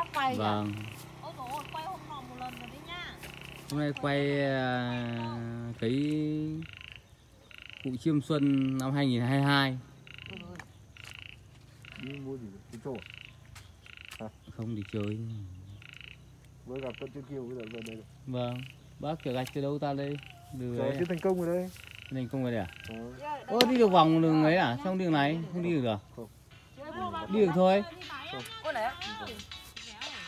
bác quay à? vâng. Ôi dồi ôi, quay hôm nọ một lần rồi đấy nha. Hôm nay quay à, cái vụ chiêm xuân năm 2022 đi mua gì cái chỗ không đi chơi. Mới gặp tân chưa kiều bây giờ về đây vâng. Bác chở gạch từ đâu ta đây? Đường rồi ấy cái thành công rồi đây. Thành công rồi đấy à? Đó. ô đi được vòng đường ấy à? Trong đường này? Không đi được à? Đi được thôi. Ôi này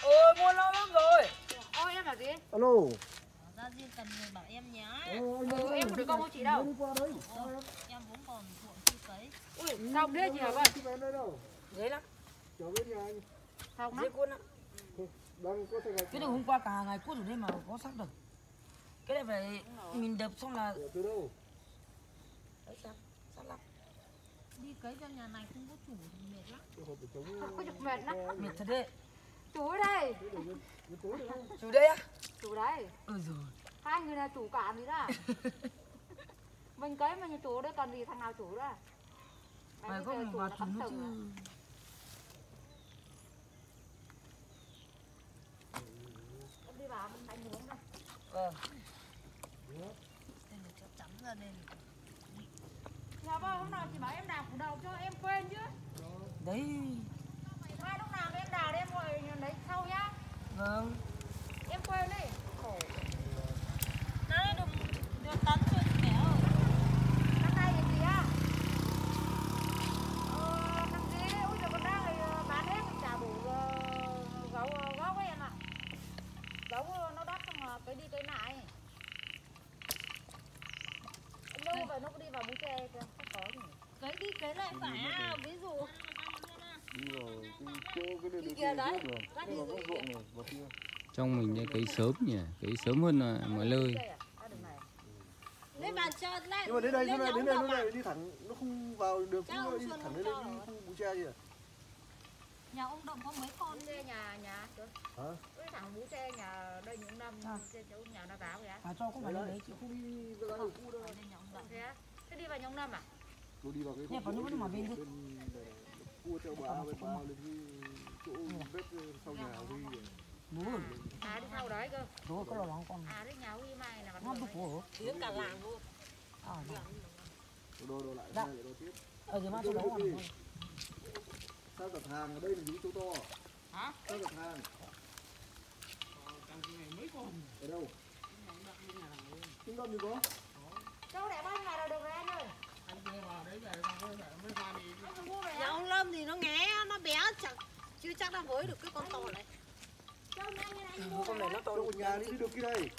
Ôi mua lâu lắm rồi. Ôi em là gì? alo. Ra riêng cần người bảo em nhé Ừ, em được con của chị đâu? Em vẫn còn ruộng chưa cấy Ui, sao biết gì hả vâng? chị về đây đâu? Dễ lắm, trở bên nhà anh. Sao dễ cuốn lắm. Đang có thể gạch Cái này hôm qua cả ngày cuốn rồi đấy mà có sắc được. Cái này phải mình đập xong là từ đâu? Đấy sắc, sắc lắm Đi cấy cho nhà này không có chủ thì mệt lắm. Chống có chụp mệt lắm. Mệt thật đấy chủ ở đây. Chủ đây á? chủ đấy Ừ rồi hai người là chủ cả gì đó. Mình cấy mà như chủ ở đây còn gì thằng nào chủ đó. Mày có một bà chủ à? chứ. em đi vào mình đánh uống đây Vâng Đây là cho chấm ra đây dạ vâng hôm nào chị bảo em củ đầu cho em quên chứ. Đấy mai lúc nào em đào để em ngồi lấy sau nhá Vâng. Em quên đi Đấy, được, được tấn chị mẹ ơi. Năm nay gì á? Ờ, năm gì ui giờ con đang ờ, bán hết chả đủ ờ, gấu ờ, gốc ấy em ạ. Gấu nó đắt xong mà cái đi cái lại em đâu vậy nó đi vào búi tre kìa không có gì. Cấy đi cấy lại phải à? Ví dụ trong mình đây cấy sớm nhỉ cấy sớm hơn là mọi nơi Đây à? À, à? Nhưng mà đến đây nó lại nhóm đến đây nó vào lại đi thẳng nó không vào cũ ông đi thẳng không lên đây đi khu bù tre gì à Nhà ông Động có mấy con? Xe nhà nhà chỗ hả? Cái thằng bú xe nhà đây những năm À. chỗ nhà nó giáo kìa Phải cho có phải đấy chứ không đi cái đường cũ đâu. Đây nhà thế đi vào nhông năm à? Tôi đi vào cái còn nó vẫn mà bên. Cua theo bà bên bà lên cái chỗ bếp sau nhà huy Đúng rồi. À đi sau đấy cơ. Đúng rồi, có là nó con. À đấy nhà huy mai là Nó của Tiếng cả làng luôn. À, đồ đồ lại Dạ. đồ tiếp. Ở dưới mang chỗ đó còn sao đặt hàng ở đây là những chỗ to? Hả? sao đặt hàng? Ở đâu? Trung tâm thì có đâu để bao nhiêu ngày là được rồi anh ơi Nhà ông Lâm thì nó nghé, nó bé chắc Chưa chắc đã với được cái con to này. Con này nó to đâu có nhà đi đi được kia đây.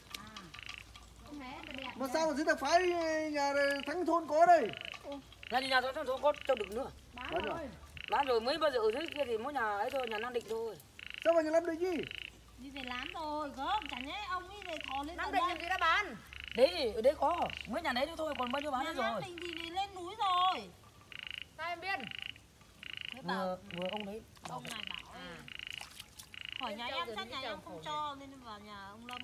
Mà sao mà dưới tạc phái nhà thắng thôn có đây? Nhà đi nhà tôi tôi có cho được nữa. Bán rồi Bán rồi mấy bao giờ ở dưới kia thì mỗi nhà ấy thôi, nhà Nam Định thôi. Sao mà nhà lâm đấy chứ? Đi về lán rồi, gớm Chẳng nhẽ ông ấy này thò lên tận định làm gì đã bán. Đấy, ở đấy có. Mấy nhà đấy thôi, còn bao nhiêu bán Nhà hết Nam rồi. Định thì đi lên núi rồi. Sao em biết Vừa, vừa ông đấy. Ông này bảo à. Hỏi nhà em rồi chắc nhà em không cho nên vào nhà ông Lâm.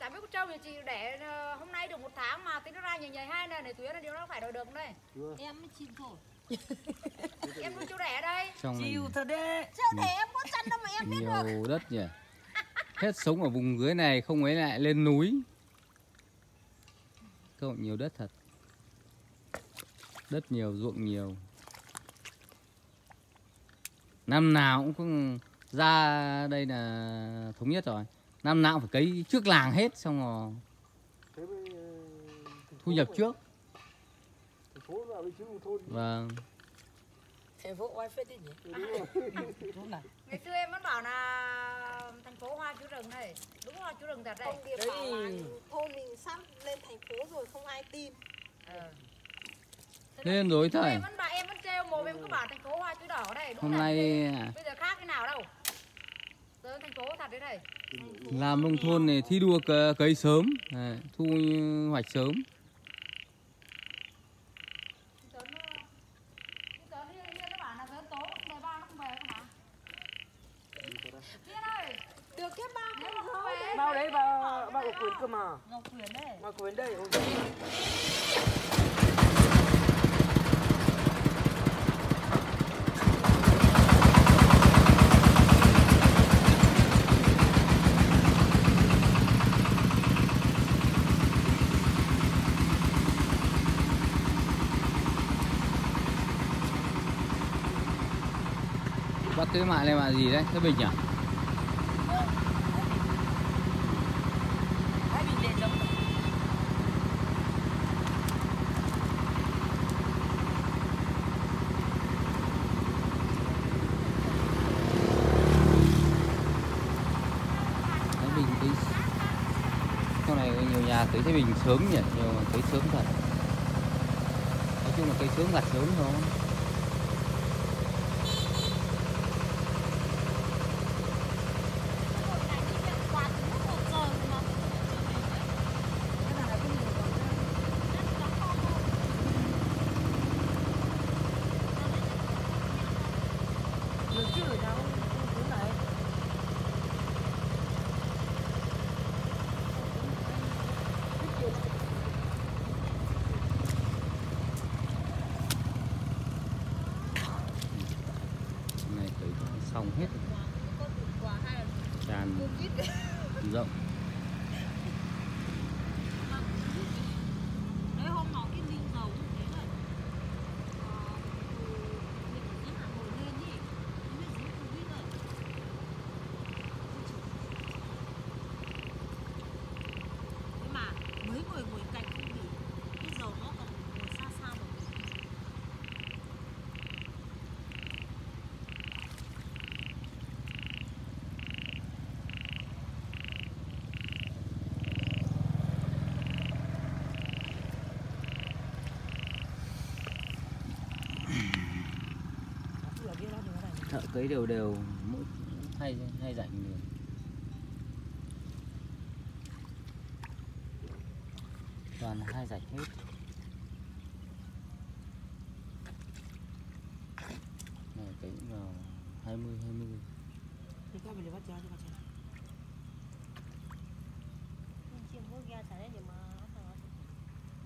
Chả biết con trâu nhà chị để ờ, hôm nay được một tháng mà tính nó ra nhảy nhảy hai này này tuyến này điều nó phải đòi được đây. Chưa. Em mới chịu thôi. Em nuôi chú đẻ đây. Trong Chịu mình thật đấy. Chứ để em có chăn đâu mà em biết được. nhiều đất nhỉ. Hết sống ở vùng dưới này không ấy lại lên núi. Cộng nhiều đất thật đất nhiều ruộng nhiều. Năm nào cũng không ra đây là thống nhất rồi. Năm nào cũng phải cấy trước làng hết xong rồi thế với ờ, thu nhập trước. Thành phố là với chứ thôn. Vâng. Thành phố oai phết đấy nhỉ? Này ngày xưa em vẫn bảo là thành phố hoa chú rừng này. Đúng hoa chú rừng thật Đấy. thôn mình sắp lên thành phố rồi không ai tin. Ờ. thế nên đối thầy em vẫn bảo em vẫn trêu mồm em cứ bảo thành phố hoa chú đỏ đây đúng hôm nay bây giờ khác cái nào đâu. Giờ thành phố thật đấy này. Làm nông thôn này thi đua cấy sớm đấy, thu hoạch sớm. Bao đấy, bao, bao của quyền cơ mà. Ngọc quyền đấy Bao quyền đây Bác cái mạ này mạ gì đấy? Thái Bình à? Thái Bình để giống sau này nhiều nhà tới Thái Bình sớm nhỉ, nhiều mà tới sớm thật. Nói chung là cây sớm gặt sớm thôi. được chứ nào thứ này Hôm nay tới xong hết tràn rộng Đấy hôm nọ cái linh dầu như thế này Ờ, mình ở dưới Hà Nội lên ý Nó mới dưới Covid này Thế mà mấy người ngồi cạnh không bị Cái dầu nó còn ngồi xa xa một tí. là kia nó thì nó này thợ cấy đều đều mỗi hai hai rảnh đều. toàn hai rảnh hết. Này cấy vào 20 20 thì các mình để bắt cha cho bắt cha Nhưng chiêm vô ghe chả nên để mà thằng nó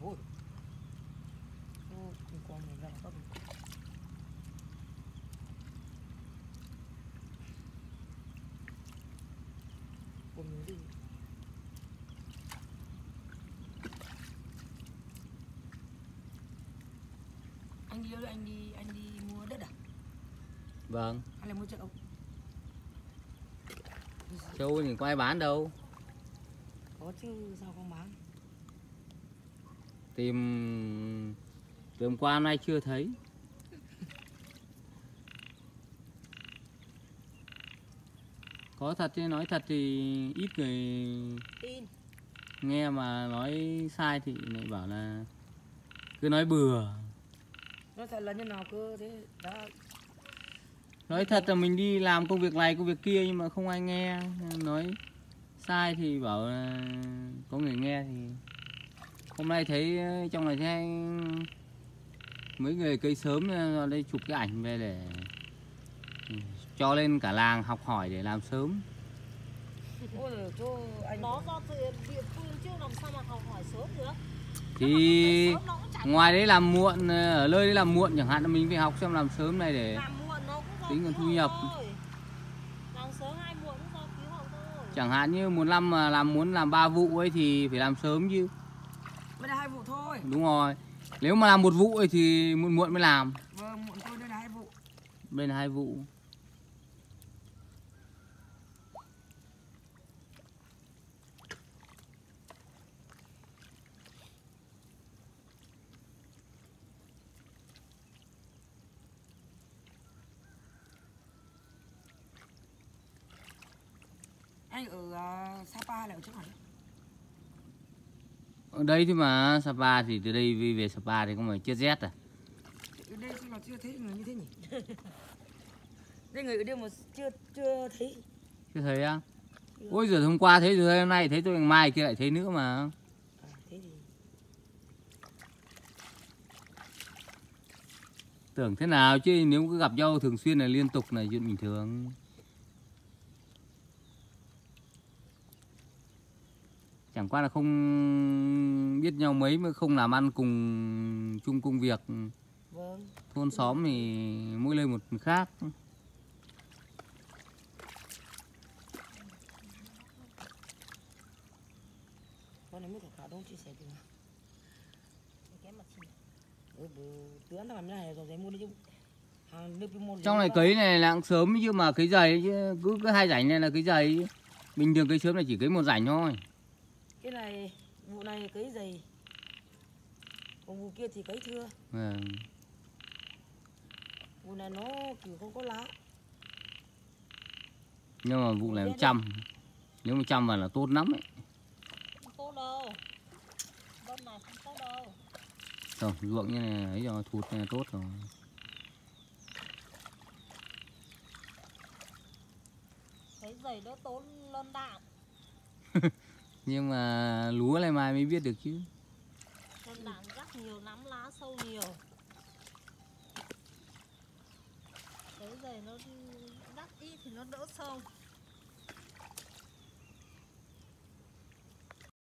ôi ô cùng con mình ra có cùng mình đi anh đi đâu đấy? anh đi anh đi mua đất à? Vâng. Hay là mua châu châu thì có ai bán đâu. Có chứ sao không bán? Tìm từ hôm qua hôm nay chưa thấy. Có thật chứ nói thật thì ít người tin. nghe mà nói sai thì lại bảo là cứ nói bừa nó thật là như nào cơ thế đã nói thật là mình đi làm công việc này công việc kia nhưng mà không ai nghe. Nói sai thì bảo là có người nghe thì hôm nay thấy ờ, trong này thấy mấy người cây sớm ra đây chụp cái ảnh về để ừ, cho lên cả làng học hỏi để làm sớm. Ôi anh Nó do từ địa phương chứ làm sao mà học hỏi sớm được? Thì Sớm nó cũng ngoài đấy làm muộn ờ, ở nơi đấy làm muộn chẳng hạn là mình phải học xem làm sớm này để tính còn thu nhập. chẳng hạn như một năm mà làm muốn làm ba vụ ấy thì phải làm sớm chứ. Mới là hai vụ thôi. Đúng rồi. Nếu mà làm một vụ ấy thì muộn muộn mới làm. Vâng muộn thôi đây là hai vụ. Bên hai vụ anh ở uh, Sapa là ở chỗ nào đấy ở đây thì mà Sapa thì từ đây đi về Sapa thì không phải chết rét à? Ở đây sao là chưa thấy người như thế nhỉ? Đây người ở đây mà chưa chưa thấy. Chưa thấy á? Ôi giờ hôm qua thấy rồi hôm nay thấy tôi ngày mai kia lại thấy nữa mà. À, thế thì tưởng thế nào chứ nếu cứ gặp nhau thường xuyên là liên tục là chuyện bình thường chẳng qua là không biết nhau mấy mới không làm ăn cùng chung công việc. Vâng. Thôn xóm thì mỗi nơi một khác. Con này mới cả cả đông chia sẻ từ trong này cấy này là cũng sớm chứ mà cấy dày chứ. Cứ cứ hai rảnh này là cấy dày bình thường cấy sớm là chỉ cấy một rảnh thôi này vụ này cấy dày. Còn vụ kia thì cấy thưa. Vâng. vụ này nó kiểu không có lá. Nhưng mà vụ này trăm nếu mà trăm vào là tốt lắm ấy. Không tốt đâu. Bên này không tốt đâu. Rồi ruộng như này ấy rồi thụt này tốt rồi. Cái giày nó tốn lon đạm nhưng mà lúa này mai mới biết được chứ. Trên đạm rắc nhiều lắm, lá sâu nhiều. Cái giày nó rắc ít thì nó đỡ sâu.